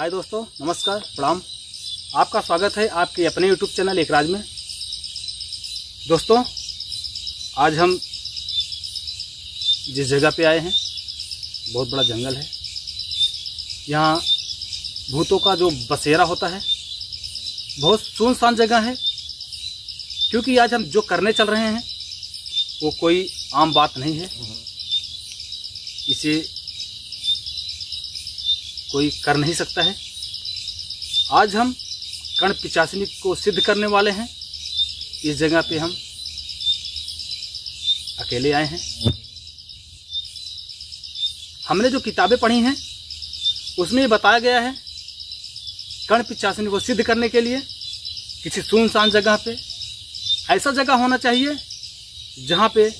हाय दोस्तों नमस्कार प्रणाम। आपका स्वागत है आपके अपने यूट्यूब चैनल एक राज में। दोस्तों आज हम जिस जगह पे आए हैं बहुत बड़ा जंगल है। यहाँ भूतों का जो बसेरा होता है बहुत सुनसान जगह है क्योंकि आज हम जो करने चल रहे हैं वो कोई आम बात नहीं है। इसे कोई कर नहीं सकता है। आज हम कर्ण पिचासनी को सिद्ध करने वाले हैं। इस जगह पे हम अकेले आए हैं। हमने जो किताबें पढ़ी हैं, उसमें बताया गया है, कर्ण पिचासनी को सिद्ध करने के लिए किसी सुनसान जगह पे, ऐसा जगह होना चाहिए, जहाँ पे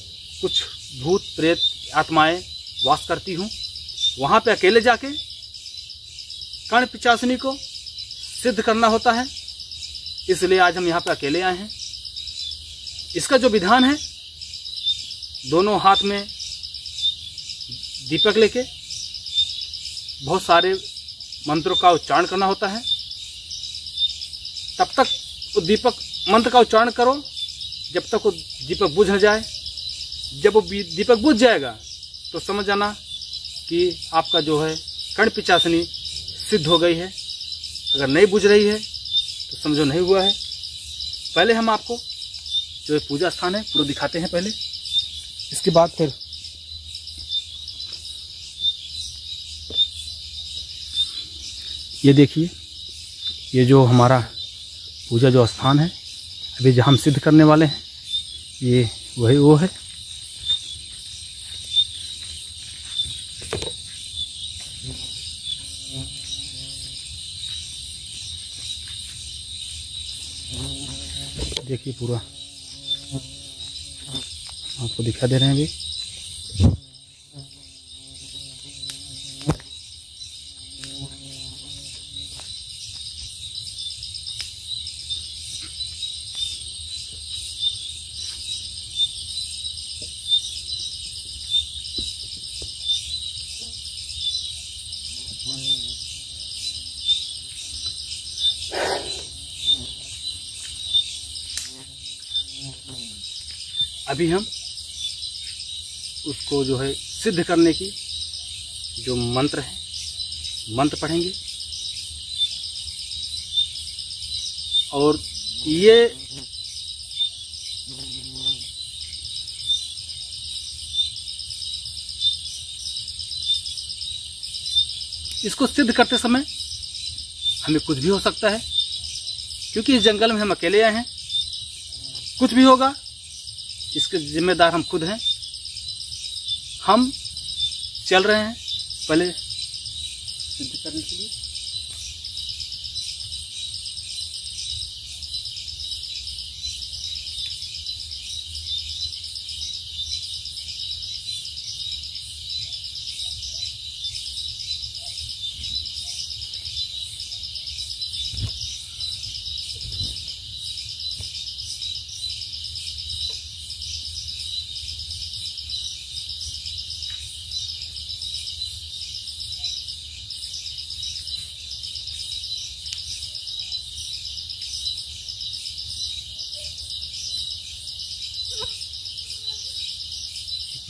कुछ भूत प्रेत आत्माएँ वास करती हूँ। वहाँ पे अकेले जाके कर्ण पिचासनी को सिद्ध करना होता है। इसलिए आज हम यहाँ पर अकेले आए हैं। इसका जो विधान है, दोनों हाथ में दीपक लेके बहुत सारे मंत्रों का उच्चारण करना होता है। तब तक वो दीपक मंत्र का उच्चारण करो, जब तक वो दीपक बुझ न जाए। जब वो दीपक बुझ जाएगा तो समझ जाना कि आपका जो है कर्ण पिचासनी सिद्ध हो गई है। अगर नहीं बुझ रही है तो समझो नहीं हुआ है। पहले हम आपको जो पूजा स्थान है पूरा दिखाते हैं पहले। इसके बाद फिर ये देखिए, ये जो हमारा पूजा जो स्थान है, अभी जहाँ हम सिद्ध करने वाले हैं, ये वही वो है देखिए पूरा। आपको दिखा दे रहे हैं अभी। अभी हम उसको जो है सिद्ध करने की जो मंत्र है, मंत्र पढ़ेंगे। और ये इसको सिद्ध करते समय हमें कुछ भी हो सकता है, क्योंकि इस जंगल में हम अकेले आए हैं। कुछ भी होगा इसके जिम्मेदार हम खुद हैं। हम चल रहे हैं पहले सिद्ध करने के लिए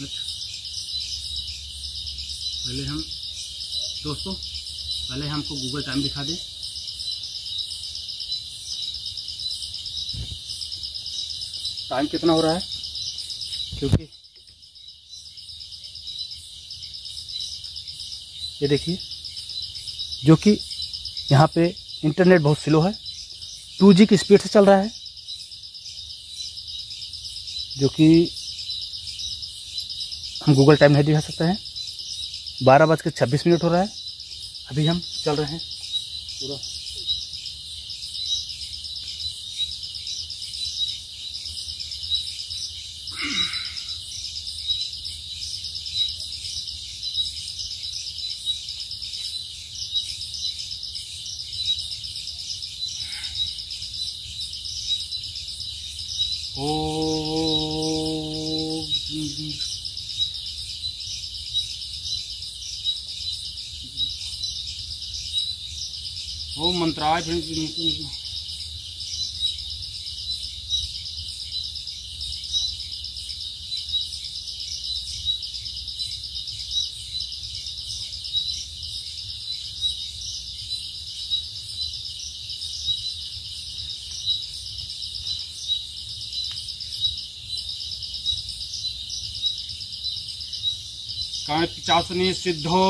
मिनट पहले हम दोस्तों पहले हमको गूगल टाइम दिखा दें। टाइम कितना हो रहा है? क्योंकि ये देखिए, जो कि यहाँ पे इंटरनेट बहुत स्लो है टू जी की स्पीड से चल रहा है, जो कि हम गूगल टाइम नहीं दिखा सकते हैं। बारह बज के छब्बीस मिनट हो रहा है। अभी हम चल रहे हैं। पूरा। ओ ओम मंत्राय कर्ण पिचासनी सिद्धो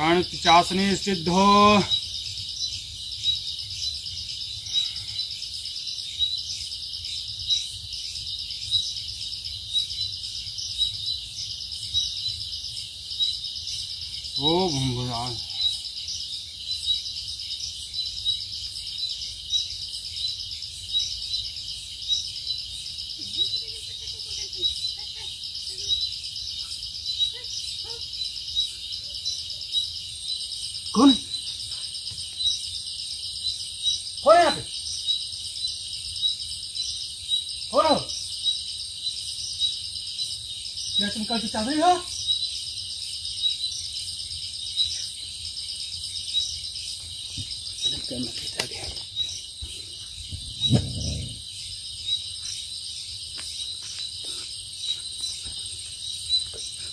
कर्ण चाशनी सिद्धो ओ भगवान कौन कौन है यहाँ पे कौन हो खींचा गया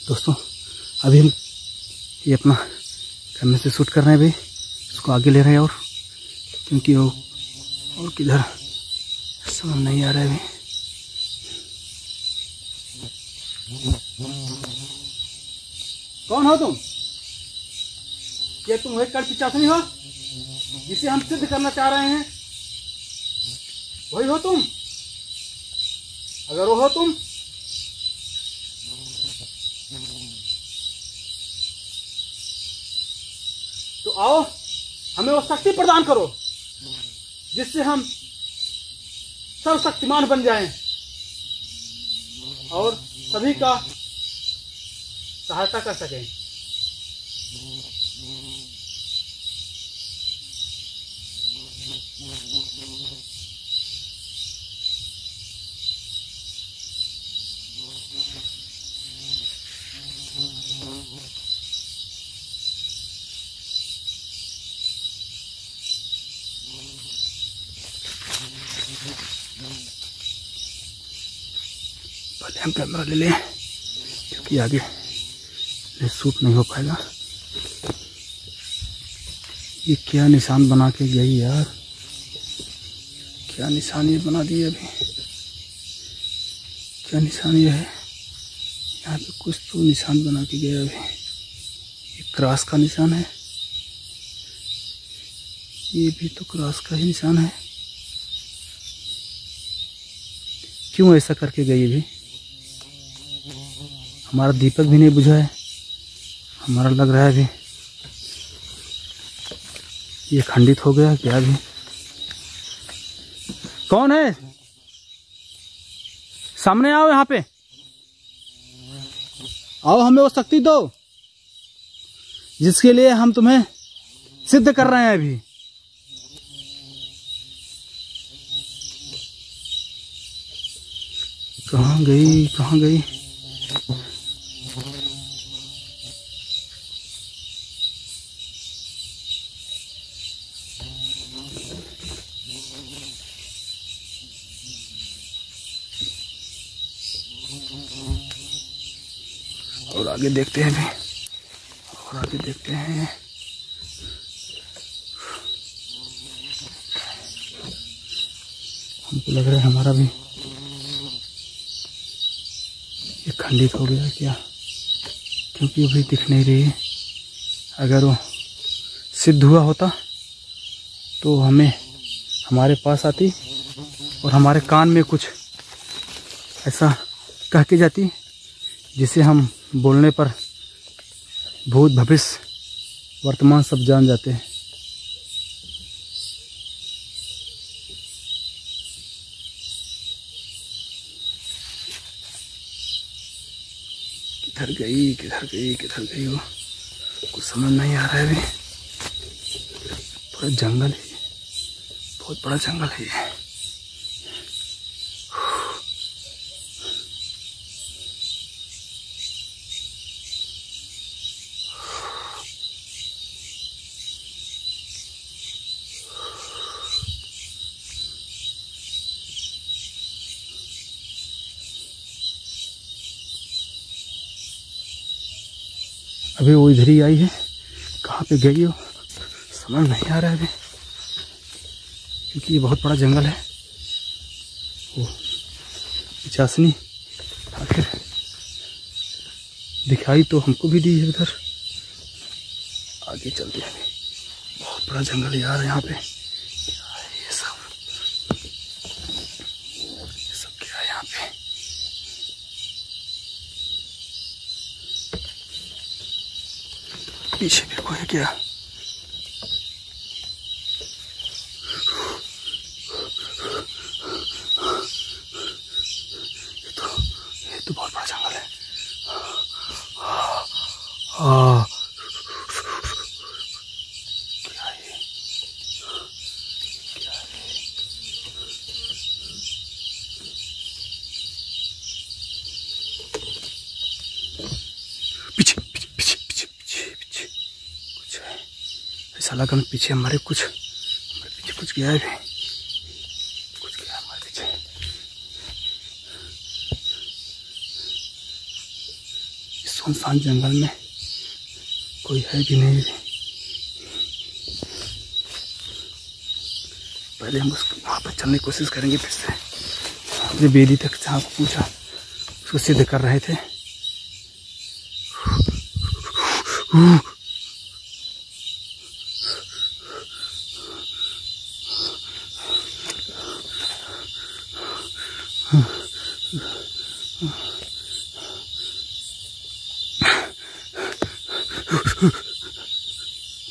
दोस्तों, अभी हम ये अपना कैमरे से शूट कर रहे हैं अभी। इसको आगे ले रहे हैं और, क्योंकि वो और किधर समझ नहीं आ रहा है अभी। कौन हो तुम? ये तुम वही कर पिचासनी हो, जिसे हम सिद्ध करना चाह रहे हैं? वही हो तुम? अगर वो हो तुम तो आओ, हमें वो शक्ति प्रदान करो, जिससे हम सर्वशक्तिमान बन जाएँ। और सभी का सहायता कर सकें। हम कैमरा ले लें, क्योंकि आगे शूट नहीं हो पाएगा। ये क्या निशान बना के गई यार? क्या निशान ये बना दिए अभी? क्या निशान ये है? यहाँ पे कुछ तो निशान बना के गया अभी। ये क्रॉस का निशान है। ये भी तो क्रॉस का ही निशान है। क्यों ऐसा करके गई अभी? हमारा दीपक भी नहीं बुझा है। हमारा लग रहा है अभी ये खंडित हो गया क्या अभी कौन है? सामने आओ यहाँ पे। आओ हमें वो शक्ति दो, जिसके लिए हम तुम्हें सिद्ध कर रहे हैं अभी। कहाँ गई कहाँ गई और आगे देखते हैं भी और आगे देखते हैं। हमको लग रहा है हमारा भी ये खंडित हो गया क्या? क्योंकि अभी दिख नहीं रही है। अगर वो सिद्ध हुआ होता तो हमें हमारे पास आती और हमारे कान में कुछ ऐसा कह के जाती, जिसे हम बोलने पर भूत भविष्य वर्तमान सब जान जाते हैं। किधर गई किधर गई किधर गई वो? कुछ समझ नहीं आ रहा है अभी। पूरा जंगल है, बहुत बड़ा जंगल है ये। अभी वो इधर ही आई है। कहाँ पे गई हो? समझ नहीं आ रहा है अभी। क्योंकि ये बहुत बड़ा जंगल है। वो चाशनी आखिर दिखाई तो हमको भी दी है उधर। आगे चलते हैं। बहुत बड़ा जंगल यार यहाँ पे क्या है ये सब ये सब क्या है यहाँ पे पीछे भी कोई क्या ये तो ये तो बहुत बड़ा जंगल है हाँ क्या है ये? क्या है ये? पीछे पीछे पीछे पीछे पीछे पीछे कुछ है ऐसा लगा मैं पीछे हमारे कुछ, हमारे पीछे कुछ गया है। कुछ गया हमारे पीछे। इस सुनसान जंगल में कोई है भी नहीं। पहले हम उसको वहाँ पर चलने की कोशिश करेंगे फिर से। हमने बेदी तक जहाँ पूछा, उसको सिद्ध कर रहे थे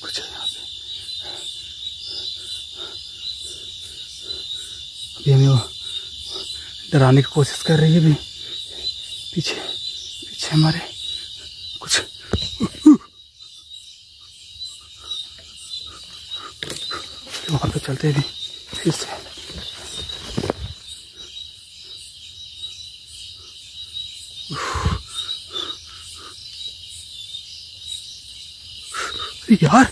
कुछ है यहाँ पे अभी हमें वो डराने की कोशिश कर रही है अभी पीछे पीछे हमारे कुछ। वहाँ पे चलते भी, फिर से। यार!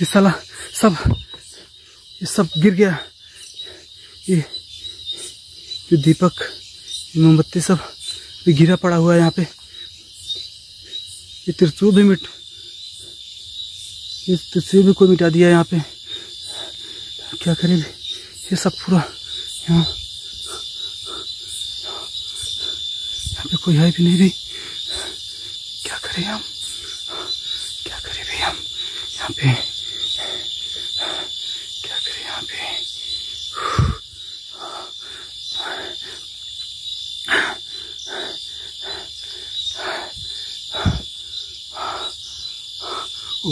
ये साला सब सब गिर गया। ये ये दीपक, मोमबत्ती सब भी गिरा पड़ा हुआ है यहाँ पे। ये त्रिशूल भी मिट ये त्रिशूल भी कोई मिटा दिया यहाँ पे। क्या करें ये सब पूरा यहाँ यहाँ पे कोई है भी नहीं भी क्या करें हम? क्या करें भी हम? यहाँ पे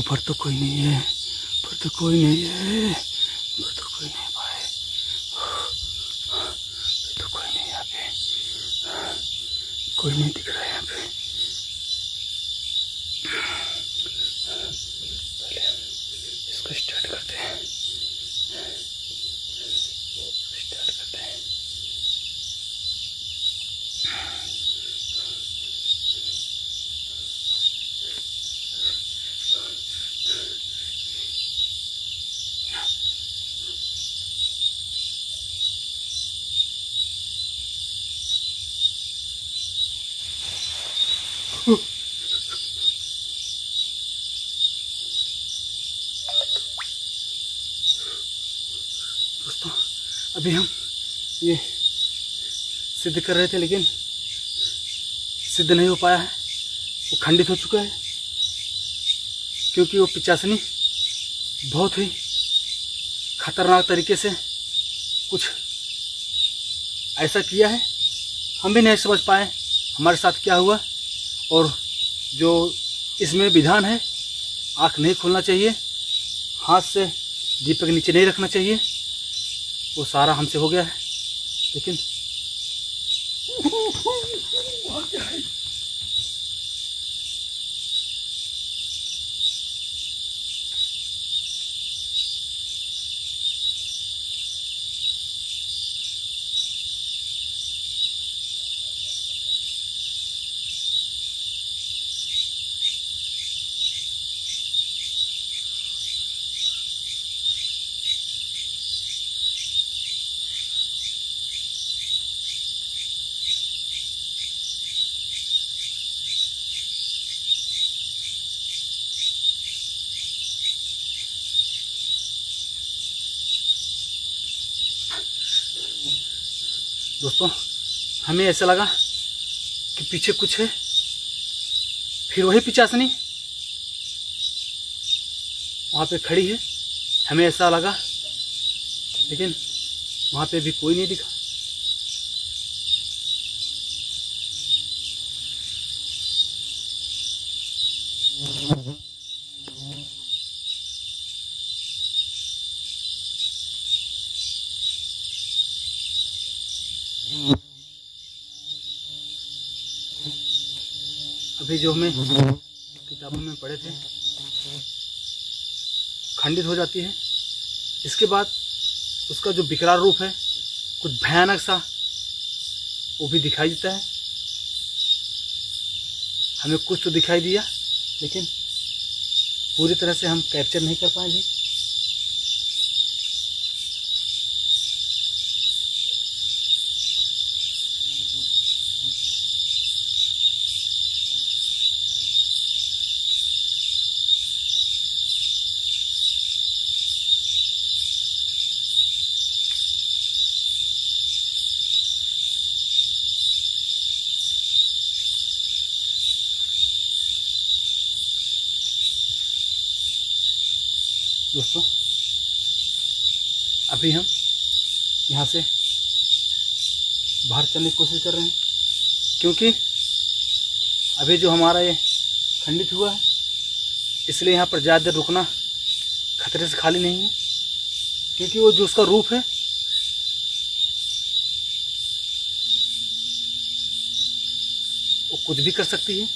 ऊपर तो कोई नहीं है ऊपर तो कोई नहीं है ऊपर तो कोई नहीं भाई। तो कोई नहीं यहाँ कोई नहीं दिख रहा है यहाँ पे पहले हम इसको स्टार्ट करते हैं स्टार्ट करते हैं दोस्तों अभी हम ये सिद्ध कर रहे थे, लेकिन सिद्ध नहीं हो पाया है। वो खंडित हो चुका है, क्योंकि वो पिचासनी बहुत ही खतरनाक तरीके से कुछ ऐसा किया है। हम भी नहीं समझ पाए हमारे साथ क्या हुआ, और जो इसमें विधान है, आँख नहीं खोलना चाहिए, हाथ से दीपक नीचे नहीं रखना चाहिए। वो सारा हमसे हो गया है। लेकिन दोस्तों, हमें ऐसा लगा कि पीछे कुछ है। फिर वही पिचासनी वहाँ पे खड़ी है। हमें ऐसा लगा, लेकिन वहाँ पे भी कोई नहीं दिखा। अभी जो हमें किताबों में पढ़े थे, खंडित हो जाती है। इसके बाद उसका जो विकराल रूप है, कुछ भयानक सा, वो भी दिखाई देता है। हमें कुछ तो दिखाई दिया, लेकिन पूरी तरह से हम कैप्चर नहीं कर पाए भी दोस्तों अभी हम यहाँ से बाहर चलने की कोशिश कर रहे हैं। क्योंकि अभी जो हमारा ये खंडित हुआ है, इसलिए यहाँ पर ज़्यादा देर रुकना खतरे से खाली नहीं है। क्योंकि वो जो उसका रूप है, वो कुछ भी कर सकती है।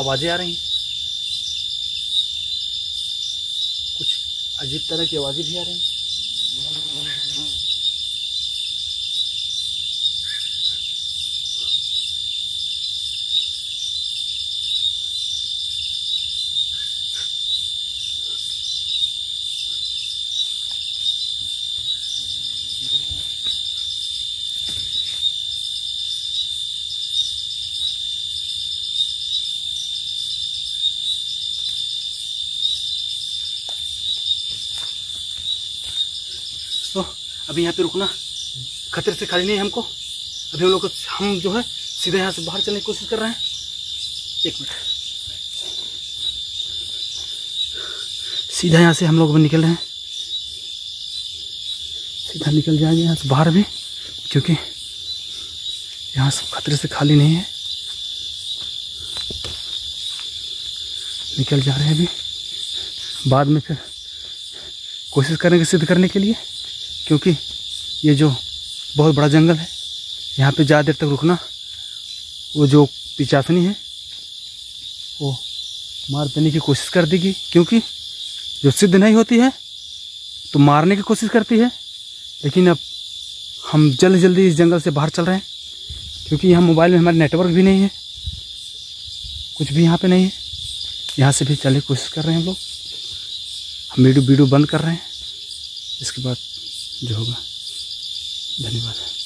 आवाज़ें आ रही हैं। कुछ अजीब तरह की आवाज़ें भी आ रही हैं तो अभी यहाँ पे रुकना। खतरे से खाली नहीं है हमको। अभी हम लोग हम जो है, सीधे यहाँ से बाहर चलने की कोशिश कर रहे हैं। एक मिनट। सीधा यहाँ से हम लोग निकल रहे हैं। सीधा निकल जाएँगे यहाँ से बाहर भी, क्योंकि यहाँ सब खतरे से खाली नहीं है। निकल जा रहे हैं अभी। बाद में फिर कोशिश करेंगे सिद्ध करने के लिए। क्योंकि ये जो बहुत बड़ा जंगल है, यहाँ पे ज़्यादा देर तक रुकना, वो जो पिचासनी है, वो मार देने की कोशिश कर देगी, क्योंकि जो सिद्ध नहीं होती है तो मारने की कोशिश करती है, लेकिन अब हम जल्दी जल्दी इस जंगल से बाहर चल रहे हैं, क्योंकि यहाँ मोबाइल में हमारे नेटवर्क भी नहीं है, कुछ भी यहाँ पे नहीं है, यहाँ से भी चलने की कोशिश कर रहे हैं हम लोग। हम वीडियो वीडियो बंद कर रहे हैं, इसके बाद जो होगा। धन्यवाद।